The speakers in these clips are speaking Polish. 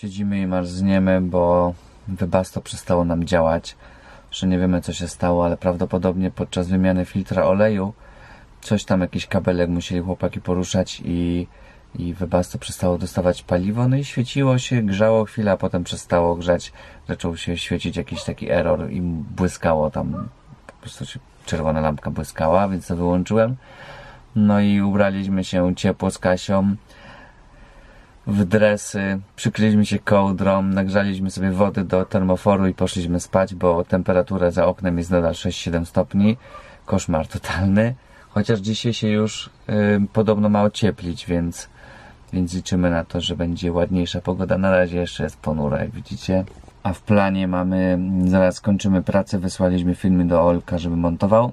Siedzimy i marzniemy, bo Webasto przestało nam działać. Że nie wiemy co się stało, ale prawdopodobnie podczas wymiany filtra oleju coś tam, jakiś kabelek musieli chłopaki poruszać i, i Webasto przestało dostawać paliwo. No i świeciło się, grzało chwilę, a potem przestało grzać. Zaczął się świecić jakiś taki error i błyskało tam. Po prostu się czerwona lampka błyskała, więc to wyłączyłem. No i ubraliśmy się ciepło z Kasią w dresy, przykryliśmy się kołdrą, nagrzaliśmy sobie wody do termoforu i poszliśmy spać, bo temperatura za oknem jest nadal 6-7 stopni. Koszmar totalny. Chociaż dzisiaj się już podobno ma ocieplić, więc, więc liczymy na to, że będzie ładniejsza pogoda. Na razie jeszcze jest ponura, jak widzicie. A w planie mamy, zaraz kończymy pracę, wysłaliśmy filmy do Olka, żeby montował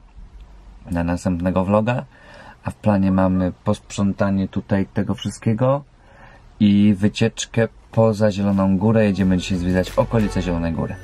na następnego vloga. A w planie mamy posprzątanie tutaj tego wszystkiego i wycieczkę poza Zieloną Górę. Jedziemy dzisiaj zwiedzać okolice Zielonej Góry.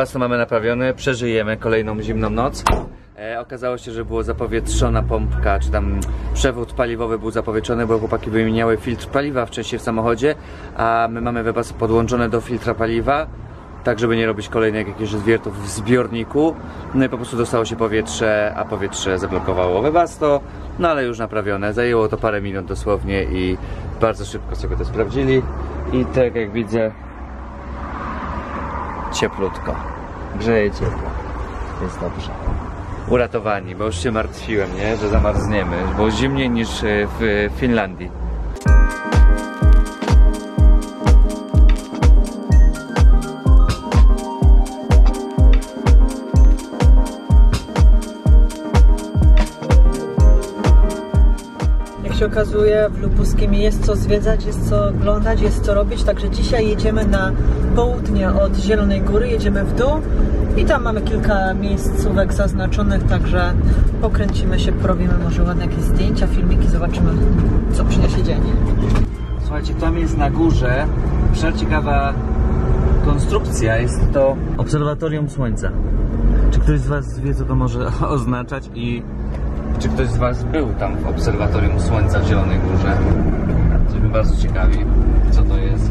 Webasto mamy naprawione, przeżyjemy kolejną zimną noc. E, okazało się, że było zapowietrzona pompka, czy tam przewód paliwowy był zapowietrzony, bo chłopaki wymieniały filtr paliwa wcześniej w samochodzie, a my mamy Webasto podłączone do filtra paliwa, tak żeby nie robić kolejnych jakichś zwiertów w zbiorniku. No i po prostu dostało się powietrze, a powietrze zablokowało Webasto, no ale już naprawione. Zajęło to parę minut dosłownie i bardzo szybko sobie to sprawdzili. I tak jak widzę, cieplutko. Grzeje ciepło. Jest dobrze. Uratowani, bo już się martwiłem, nie? Że zamarzniemy. Było zimniej niż e, w Finlandii. Okazuje, w Lubuskiem jest co zwiedzać, jest co oglądać, jest co robić. Także dzisiaj jedziemy na południe od Zielonej Góry, jedziemy w dół i tam mamy kilka miejscówek zaznaczonych, także pokręcimy się, porobimy może ładne jakieś zdjęcia, filmiki, zobaczymy co przyniesie dzień. Słuchajcie, tam jest na górze przeciekawa konstrukcja. Jest to Obserwatorium Słońca. Czy ktoś z Was wie, co to może oznaczać i czy ktoś z Was był tam w Obserwatorium Słońca w Zielonej Górze? Jesteśmy bardzo ciekawi, co to jest.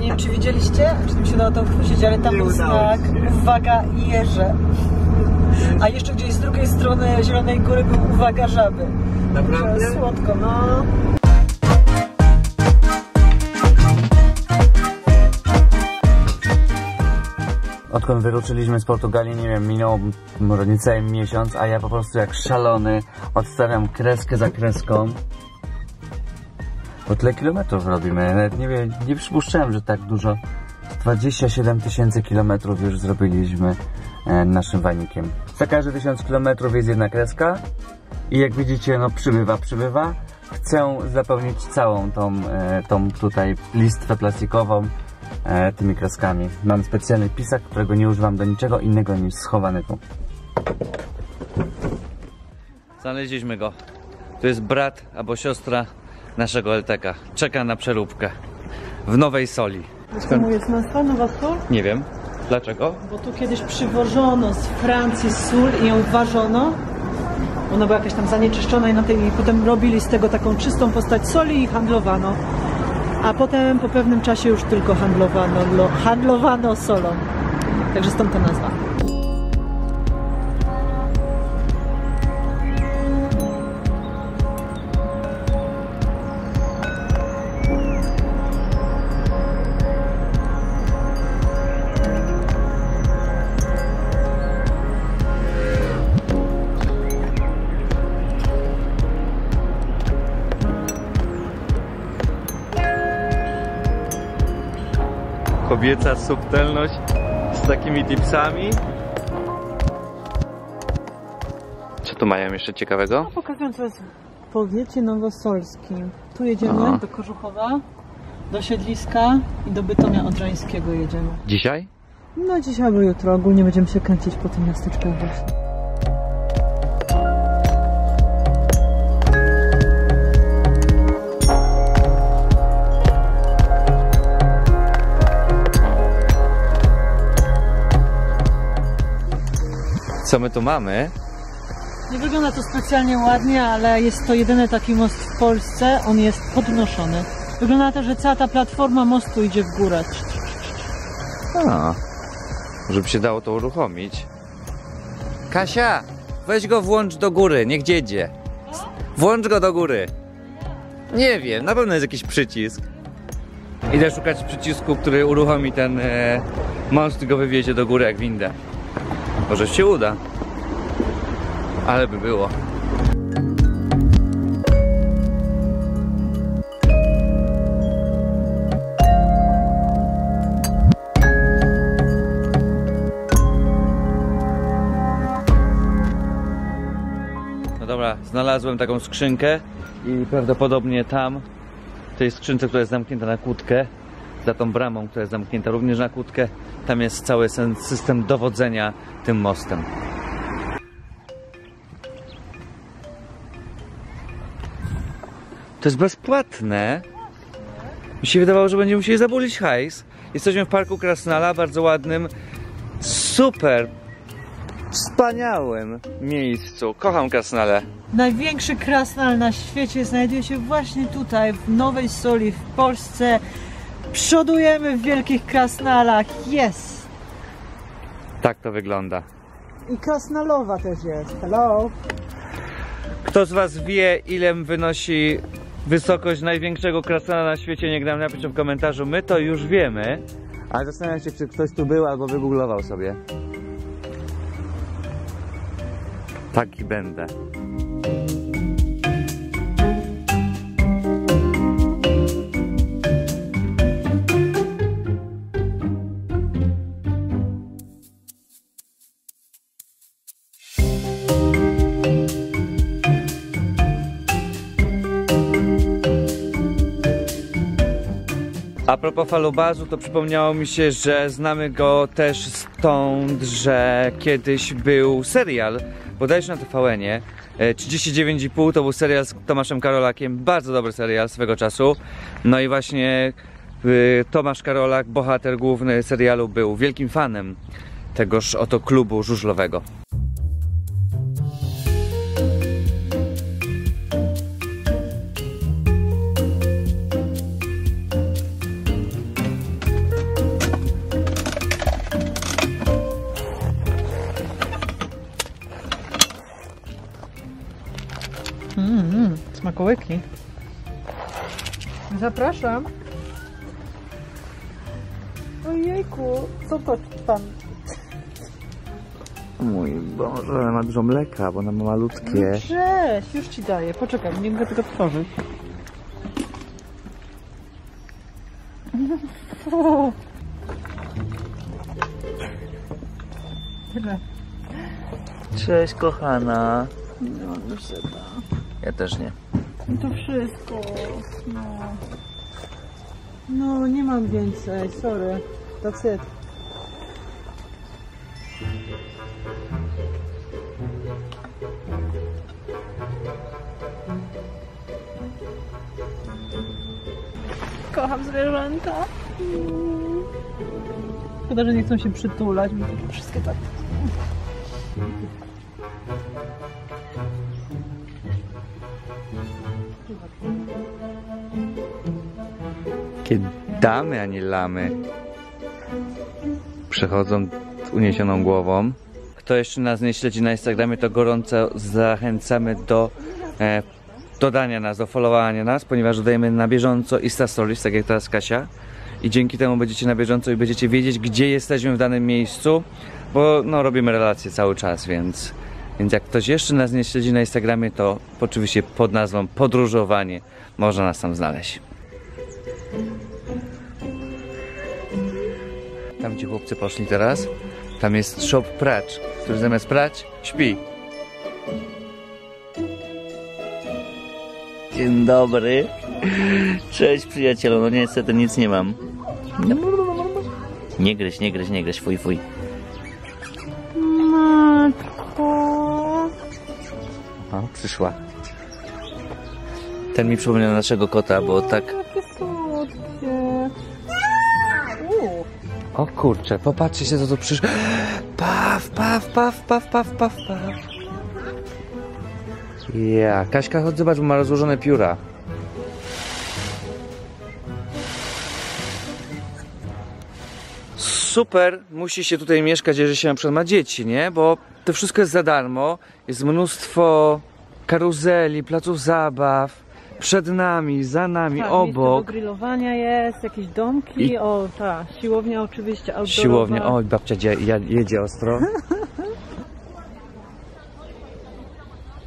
Nie wiem, czy widzieliście, czy tym się udało to uchwycić, ale tam Nie był znak, się. uwaga, jeże. A jeszcze gdzieś z drugiej strony Zielonej Góry był uwaga, żaby. Naprawdę? Słodko, no. Odkąd wyruszyliśmy z Portugalii, nie wiem, minął może niecały miesiąc, a ja po prostu jak szalony odstawiam kreskę za kreską. Bo tyle kilometrów robimy, nawet nie wiem, nie przypuszczałem, że tak dużo. 27 tysięcy kilometrów już zrobiliśmy e, naszym wanikiem. Za każdy tysiąc kilometrów jest jedna kreska i jak widzicie, no przybywa, przybywa. Chcę zapełnić całą tą, e, tą tutaj listwę plastikową e, tymi kreskami. Mam specjalny pisak, którego nie używam do niczego innego niż schowany tu. Znaleźliśmy go. To jest brat albo siostra naszego LTK. Czeka na przeróbkę. W Nowej Soli. Czemu jest nazwa Nowa Sól? Nie wiem. Dlaczego? Bo tu kiedyś przywożono z Francji sól i ją ważono. Ona była jakaś tam zanieczyszczona i, na tej, i potem robili z tego taką czystą postać soli i handlowano. A potem po pewnym czasie już tylko handlowano, lo, handlowano solą. Także stąd ta nazwa. Kobieca subtelność z takimi tipsami. Co tu mają jeszcze ciekawego? Pokazuję co jest w powiecie nowosolskim. Tu jedziemy Aha. do Kożuchowa, do Siedliska i do Bytomia Odrzańskiego jedziemy. Dzisiaj? No dzisiaj albo jutro ogólnie będziemy się kręcić po tym miasteczkach właśnie. Co my tu mamy? Nie wygląda to specjalnie ładnie, ale jest to jedyny taki most w Polsce. On jest podnoszony. Wygląda na to, że cała ta platforma mostu idzie w górę. A, żeby się dało to uruchomić. Kasia, weź go włącz do góry, niech jedzie. Włącz go do góry. Nie wiem, na pewno jest jakiś przycisk. Idę szukać przycisku, który uruchomi ten e, most i go wywiezie do góry jak windę. Może się uda. Ale by było. No dobra, znalazłem taką skrzynkę i prawdopodobnie tam, w tej skrzynce, która jest zamknięta na kłódkę, za tą bramą, która jest zamknięta również na kłódkę, tam jest cały system dowodzenia tym mostem. To jest bezpłatne. Mi się wydawało, że będziemy musieli zabulić hajs. Jesteśmy w Parku Krasnala, bardzo ładnym, super, wspaniałym miejscu. Kocham Krasnale. Największy krasnal na świecie znajduje się właśnie tutaj, w Nowej Soli, w Polsce. Przodujemy w wielkich krasnalach. Yes! Tak to wygląda. I krasnalowa też jest. Hello! Kto z Was wie, ile wynosi wysokość największego krasnala na świecie? Niech nam napisze w komentarzu. My to już wiemy. Ale zastanawiam się, czy ktoś tu był albo wygooglował sobie. Taki będę. A propos falubazu, to przypomniało mi się, że znamy go też stąd, że kiedyś był serial, bodajże na TVN-ie. e, 39,5 to był serial z Tomaszem Karolakiem, bardzo dobry serial swego czasu. No i właśnie y, Tomasz Karolak, bohater główny serialu, był wielkim fanem tegoż oto klubu żużlowego. Smakołyki. Zapraszam. Ojejku, co to tam? Mój Boże, ale ma dużo mleka, bo ona ma malutkie. Cześć, już ci daję. Poczekaj, nie mogę tego otworzyć. Tyle. Cześć kochana. No, już się da. Ja też nie. To wszystko. No. No, nie mam więcej, sorry. That's it. Kocham zwierzęta. Szkoda, że nie chcą się przytulać, bo to wszystkie tak. Damy, a nie lamy. Przechodzą z uniesioną głową. Kto jeszcze nas nie śledzi na Instagramie, to gorąco zachęcamy do e, dodania nas, do followowania nas, ponieważ dodajemy na bieżąco Insta Stories, tak jak teraz Kasia. I dzięki temu będziecie na bieżąco i będziecie wiedzieć, gdzie jesteśmy w danym miejscu, bo no, robimy relacje cały czas, więc, więc jak ktoś jeszcze nas nie śledzi na Instagramie, to oczywiście pod nazwą podróżowanie można nas tam znaleźć. Ci chłopcy poszli teraz. Tam jest shop pracz, który zamiast prać, śpi. Dzień dobry. Cześć przyjacielu, no niestety nic nie mam. Nie gryź, nie gryź, nie gryź, fuj, fuj. O, przyszła. Ten mi przypomina naszego kota, bo tak... O kurczę, popatrzcie się co tu przyszło. Paf, paf, paf, paf, paf, paf, paf. Ja, Kaśka, chodź zobacz, bo ma rozłożone pióra. Super, musi się tutaj mieszkać, jeżeli się na przykład ma dzieci, nie? Bo to wszystko jest za darmo. Jest mnóstwo karuzeli, placów zabaw. Przed nami, za nami, Tak, obok. Do grillowania jest, jakieś domki, I- o ta, siłownia oczywiście, outdoorowa. Siłownia, oj babcia dzie, jedzie ostro.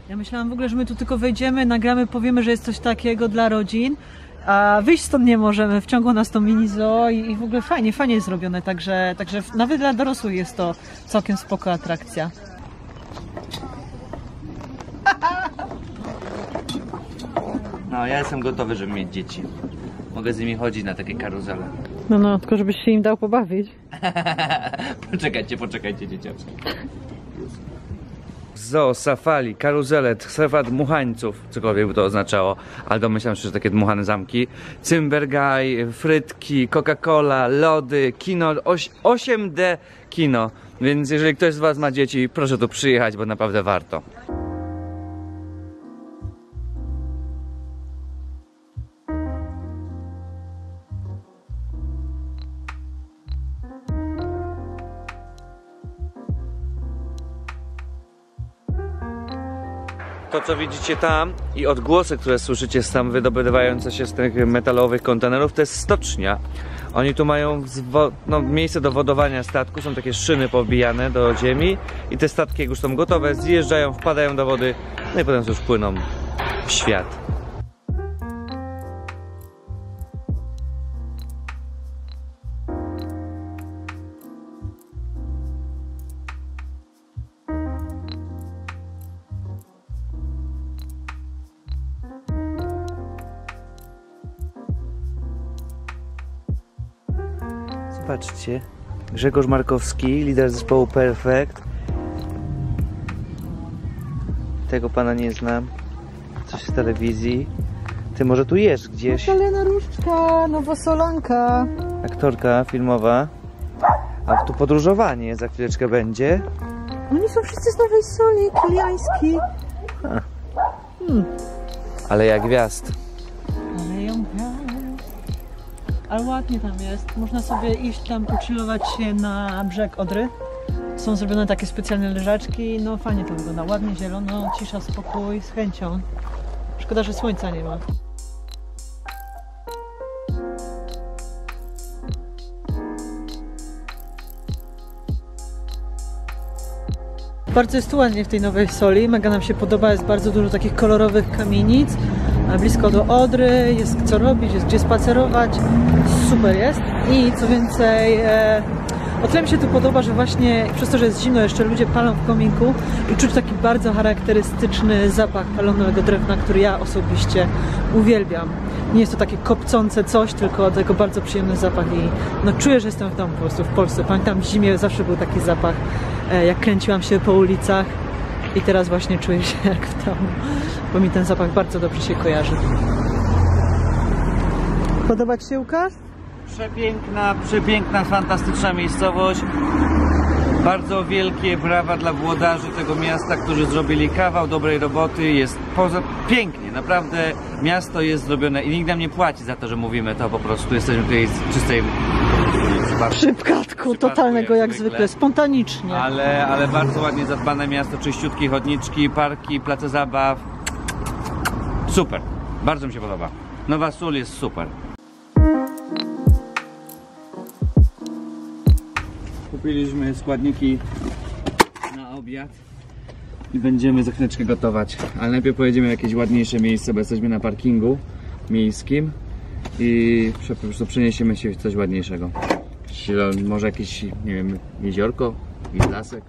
Ja myślałam w ogóle, że my tu tylko wejdziemy, nagramy, powiemy, że jest coś takiego dla rodzin, a wyjść stąd nie możemy, wciągło nas to mini zoo i, i w ogóle fajnie, fajnie jest zrobione, także, także nawet dla dorosłych jest to całkiem spoko atrakcja. No, ja jestem gotowy, żeby mieć dzieci. Mogę z nimi chodzić na takie karuzele. No, no, tylko żebyś się im dał pobawić. Poczekajcie, poczekajcie, dzieciaczki. Zoo, safari, karuzele, strefa dmuchańców, cokolwiek by to oznaczało, ale domyślam się, że takie dmuchane zamki. Cymbergaj, frytki, Coca-Cola, lody, kino, oś, 8D kino. Więc jeżeli ktoś z Was ma dzieci, proszę tu przyjechać, bo naprawdę warto. To, co widzicie tam i odgłosy, które słyszycie tam wydobywające się z tych metalowych kontenerów, to jest stocznia. Oni tu mają no, miejsce do wodowania statku, są takie szyny pobijane do ziemi i te statki, jak już są gotowe, zjeżdżają, wpadają do wody, no i potem już płyną w świat. Zobaczcie. Grzegorz Markowski, lider zespołu Perfect. Tego pana nie znam. Coś z telewizji. Ty może tu jesz gdzieś. Magdalena Różczka, nowosolanka. Aktorka filmowa. A tu podróżowanie za chwileczkę będzie. Oni są wszyscy z Nowej Soli, Kiliański. Ale jak gwiazd. Ale ładnie tam jest. Można sobie iść tam pochillować się na brzeg Odry. Są zrobione takie specjalne leżaczki. No fajnie to wygląda. Ładnie zielono, cisza, spokój, z chęcią. Szkoda, że słońca nie ma. Bardzo jest ładnie w tej Nowej Soli. Mega nam się podoba. Jest bardzo dużo takich kolorowych kamienic. Blisko do Odry. Jest co robić, jest gdzie spacerować. Super jest. I co więcej... E, o tyle mi się tu podoba, że właśnie przez to, że jest zimno, jeszcze ludzie palą w kominku i czuć taki bardzo charakterystyczny zapach palonego drewna, który ja osobiście uwielbiam. Nie jest to takie kopcące coś, tylko tylko bardzo przyjemny zapach i no czuję, że jestem w domu po prostu w Polsce. Pamiętam w zimie zawsze był taki zapach, e, jak kręciłam się po ulicach i teraz właśnie czuję się jak w domu, bo mi ten zapach bardzo dobrze się kojarzy. Podoba Ci się Łukasz? Przepiękna, przepiękna, fantastyczna miejscowość. Bardzo wielkie brawa dla włodarzy tego miasta, którzy zrobili kawał dobrej roboty. Jest poza... pięknie, naprawdę miasto jest zrobione i nikt nam nie płaci za to, że mówimy to po prostu. Jesteśmy tutaj z czystej Przypadku totalnego jak zwykle, spontanicznie. Ale, ale bardzo ładnie zadbane miasto, czyściutkie chodniczki, parki, place zabaw. Super, bardzo mi się podoba. Nowa Sól jest super. Kupiliśmy składniki na obiad i będziemy za chwileczkę gotować. Ale najpierw pojedziemy w jakieś ładniejsze miejsce, bo jesteśmy na parkingu miejskim i po prostu przeniesiemy się w coś ładniejszego. Zielony, może jakieś, nie wiem, jeziorko, lasek.